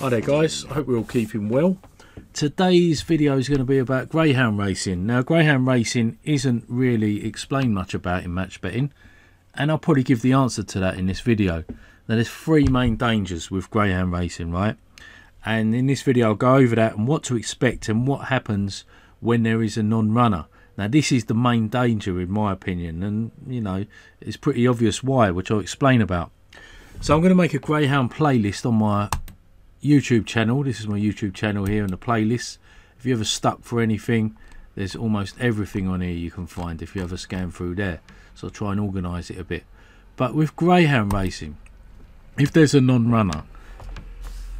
Hi there guys, I hope we're all keeping well. Today's video is going to be about greyhound racing. Now greyhound racing isn't really explained much about in match betting and I'll probably give the answer to that in this video. Now there's three main dangers with greyhound racing, right? And in this video I'll go over that and what to expect and what happens when there is a non-runner. Now this is the main danger in my opinion and you know it's pretty obvious why which I'll explain about. So I'm going to make a greyhound playlist on my YouTube channel. This is my YouTube channel here in the playlist. If you ever stuck for anything, there's almost everything on here you can find if you ever scan through there. So I'll try and organise it a bit. But with greyhound racing, if there's a non-runner,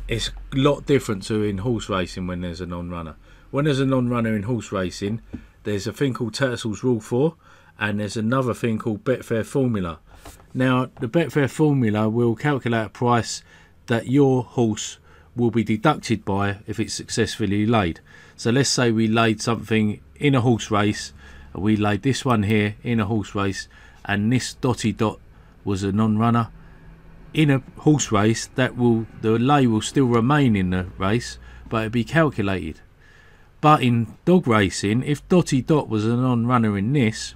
it's a lot different to in horse racing when there's a non-runner. When there's a non-runner in horse racing, there's a thing called Tattersalls Rule 4 and there's another thing called Betfair Formula. Now, the Betfair Formula will calculate a price that your horse will be deducted by if it's successfully laid. So let's say we laid something in a horse race, we laid this one here in a horse race, and this dotty dot was a non-runner. In a horse race, that will the lay will still remain in the race, but it'll be calculated. But in dog racing, if dotty dot was a non-runner in this,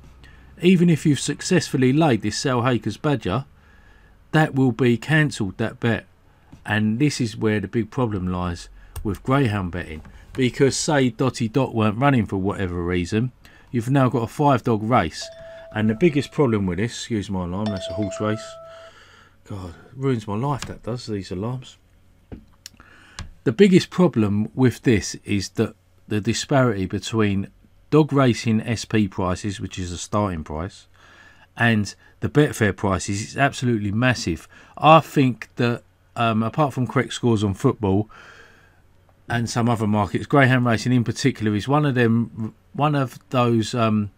even if you've successfully laid this Sal Hakers Badger, that will be cancelled, that bet and this is where the big problem lies with greyhound betting. Because say dotty dot weren't running for whatever reason you've now got a five dog race. And the biggest problem with this excuse my alarm that's a horse race. God ruins my life that does these alarms. The biggest problem with this is that the disparity between dog racing sp prices which is a starting price and the betfair prices is absolutely massive. I think that um, apart from correct scores on football and some other markets, greyhound racing in particular is one of them. One of those um,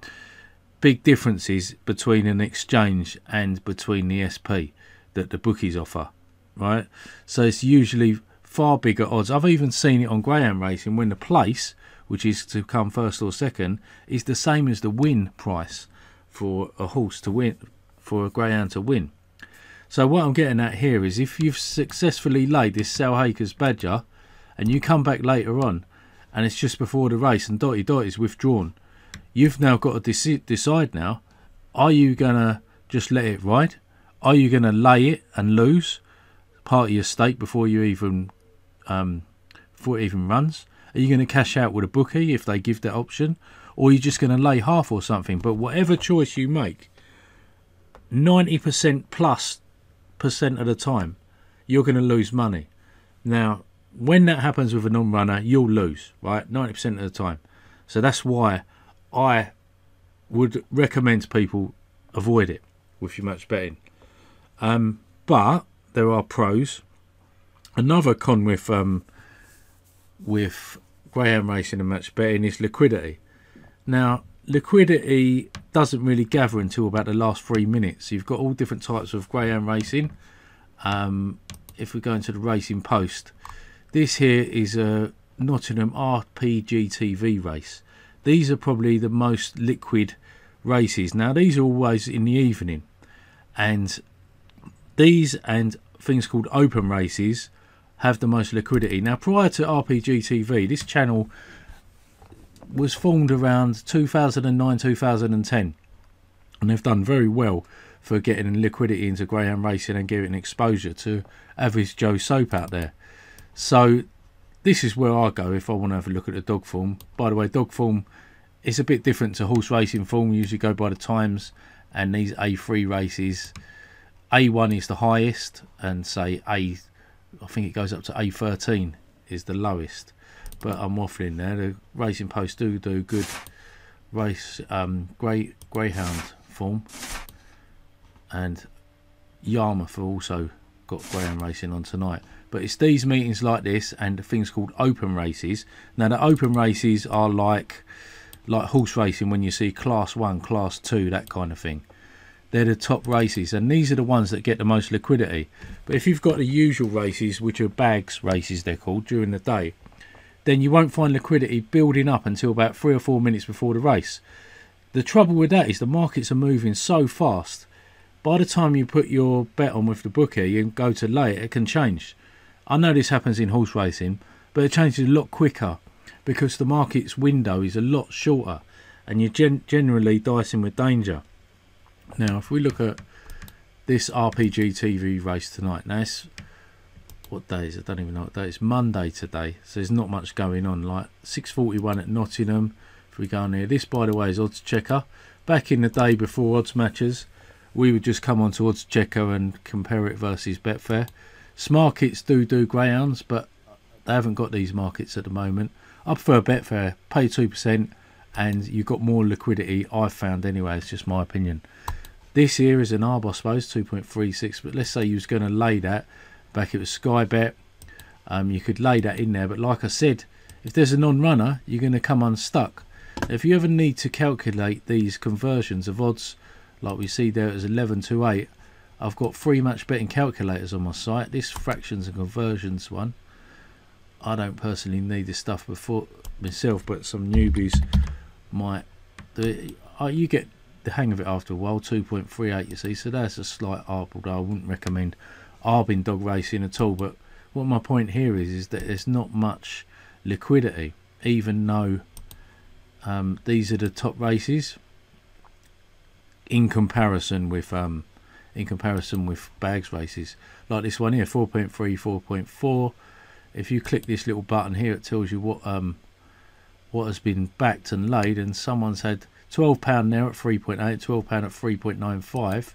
big differences between an exchange and between the SP that the bookies offer, right? So it's usually far bigger odds. I've even seen it on greyhound racing when the place, which is to come first or second, is the same as the win price for a horse to win, for a greyhound to win. So what I'm getting at here is if you've successfully laid this Sal Hakers Badger and you come back later on and it's just before the race and Dotty Dot is withdrawn, you've now got to decide now, are you going to just let it ride? Are you going to lay it and lose part of your stake before you even um, before it even runs? Are you going to cash out with a bookie if they give that option? Or are you just going to lay half or something? But whatever choice you make, 90% plus percent of the time, you're going to lose money. Now, when that happens with a non-runner, you'll lose, right? 90% of the time. So that's why I would recommend people avoid it with your match betting. Um, but there are pros. Another con with um, with greyhound racing and match betting is liquidity. Now, liquidity doesn't really gather until about the last three minutes. You've got all different types of greyhound racing. Um, if we go into the racing post, this here is a Nottingham RPG TV race. These are probably the most liquid races. Now these are always in the evening, and these and things called open races have the most liquidity. Now prior to RPG TV, this channel was formed around 2009 2010 and they've done very well for getting liquidity into greyhound racing and giving exposure to average Joe Soap out there. So this is where I go if I want to have a look at the dog form. By the way, dog form is a bit different to horse racing form. We usually go by the times and these A3 races, A1 is the highest and say A, I think it goes up to A13 is the lowest but I'm waffling there. The Racing Post do do good race um, grey greyhound form, and Yarmouth have also got greyhound racing on tonight. But it's these meetings like this and things called open races. Now the open races are like like horse racing when you see class one, class two, that kind of thing. They're the top races, and these are the ones that get the most liquidity. But if you've got the usual races, which are bags races, they're called during the day, then you won't find liquidity building up until about three or four minutes before the race. The trouble with that is the markets are moving so fast. By the time you put your bet on with the bookie and go to lay it, it can change. I know this happens in horse racing, but it changes a lot quicker because the market's window is a lot shorter and you're gen generally dicing with danger. Now, if we look at this RPG TV race tonight, now it's, what day is it? I don't even know what day. It's Monday today, so there's not much going on. Like 6:41 at Nottingham. If we go on here, this by the way is Odds Checker. Back in the day before odds matches, we would just come on to Odds Checker and compare it versus Betfair. Smarkets do do greyhounds, but they haven't got these markets at the moment. I prefer Betfair, pay 2%, and you've got more liquidity, I've found anyway, it's just my opinion. This here is an ARB, I suppose, 2.36, but let's say you was going to lay that, back it was Sky Bet, um, you could lay that in there, but like I said, if there's a non-runner, you're going to come unstuck. If you ever need to calculate these conversions of odds, like we see there as 11 to 8, I've got three match betting calculators on my site. This fractions and conversions one. I don't personally need this stuff before myself, but some newbies might. The oh, you get the hang of it after a while. 2.38, you see, so that's a slight arb. Although I wouldn't recommend arbing dog racing at all. But what my point here is, is that there's not much liquidity, even though um, these are the top races in comparison with um, in comparison with bags races like this one here 4.3 4.4 if you click this little button here it tells you what um what has been backed and laid and someone's had 12 pound now at 3.8 12 pound at 3.95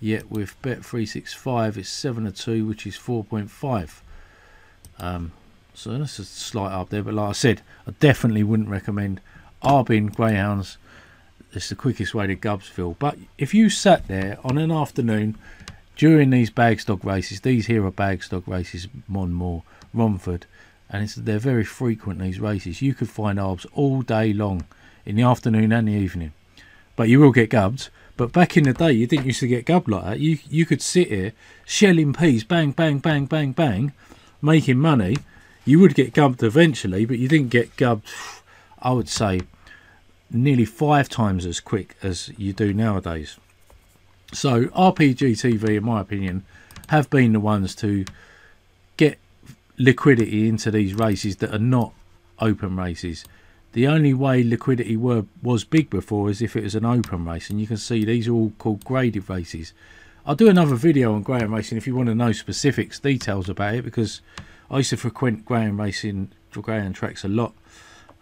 yet with bet 365 it's 7 to 2 which is 4.5 um so that's a slight up there but like i said i definitely wouldn't recommend arbing greyhounds it's the quickest way to Gubbsville. But if you sat there on an afternoon during these bag stock races, these here are bag stock races, Monmore, Romford, and it's they're very frequent these races. You could find arbs all day long, in the afternoon and the evening. But you will get gubbed. But back in the day, you didn't used to get gubbed like that. You you could sit here shelling peas, bang, bang, bang, bang, bang, making money. You would get gubbed eventually, but you didn't get gubbed. I would say nearly five times as quick as you do nowadays. So RPG TV, in my opinion, have been the ones to get liquidity into these races that are not open races. The only way liquidity were was big before is if it was an open race, and you can see these are all called graded races. I'll do another video on greyhound racing if you want to know specifics, details about it, because I used to frequent greyhound racing, greyhound tracks a lot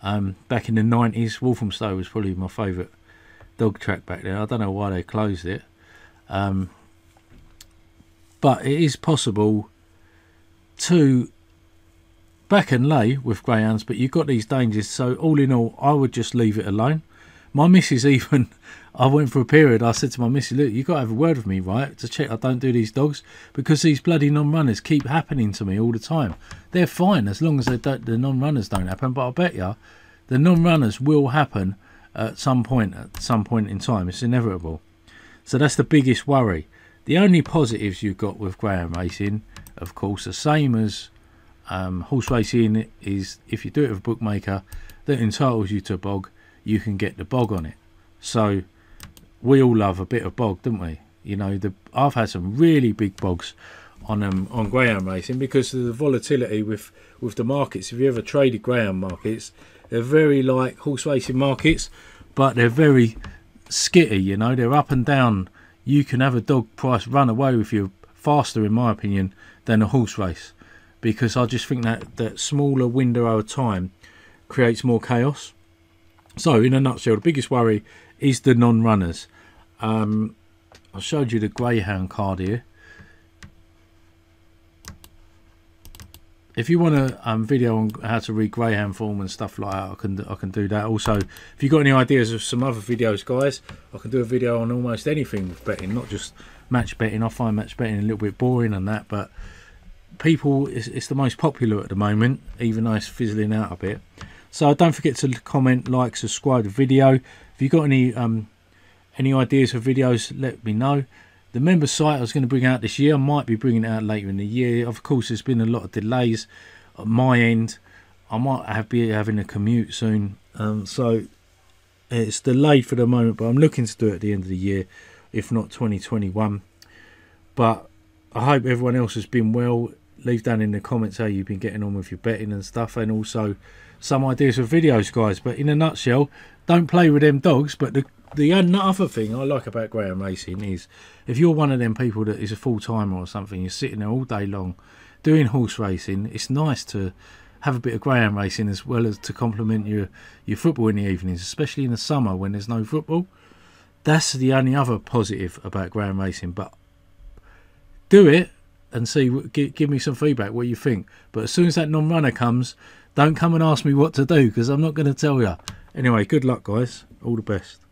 um, back in the 90s, Walthamstow was probably my favourite dog track back then. I don't know why they closed it. Um, but it is possible to back and lay with greyhounds, but you've got these dangers. So all in all, I would just leave it alone. My missus even, I went for a period, I said to my missus, look, you've got to have a word with me, right, to check I don't do these dogs, because these bloody non-runners keep happening to me all the time. They're fine as long as they don't, the non-runners don't happen, but I bet you the non-runners will happen at some point, at some point in time. It's inevitable. So that's the biggest worry. The only positives you've got with greyhound racing, of course, the same as um, horse racing is if you do it with a bookmaker that entitles you to a bog, you can get the bog on it. So we all love a bit of bog, don't we? You know, the I've had some really big bogs on um, on greyhound racing because of the volatility with with the markets. If you ever traded greyhound markets, they're very like horse racing markets, but they're very skitty. You know, they're up and down. You can have a dog price run away with you faster, in my opinion, than a horse race, because I just think that that smaller window of time creates more chaos. So, in a nutshell, the biggest worry is the non-runners. Um, I showed you the greyhound card here. If you want a um, video on how to read greyhound form and stuff like that, I can I can do that. Also, if you've got any ideas of some other videos, guys, I can do a video on almost anything with betting, not just match betting. I find match betting a little bit boring and that, but people, it's, it's the most popular at the moment, even though it's fizzling out a bit. So don't forget to comment, like, subscribe to the video. If you've got any um, any ideas for videos, let me know. The member site I was going to bring out this year, I might be bringing it out later in the year. Of course, there's been a lot of delays at my end. I might have be having a commute soon, um, so it's delayed for the moment. But I'm looking to do it at the end of the year, if not 2021. But I hope everyone else has been well. leave down in the comments how you've been getting on with your betting and stuff, and also some ideas for videos, guys. But in a nutshell, don't play with them dogs. But the the other thing I like about greyhound racing is if you're one of them people that is a full timer or something, you're sitting there all day long doing horse racing. It's nice to have a bit of greyhound racing as well as to complement your your football in the evenings, especially in the summer when there's no football. That's the only other positive about greyhound racing. But do it and see. Give, give me some feedback what you think. But as soon as that non-runner comes, don't come and ask me what to do because I'm not going to tell you. Anyway, good luck, guys. All the best.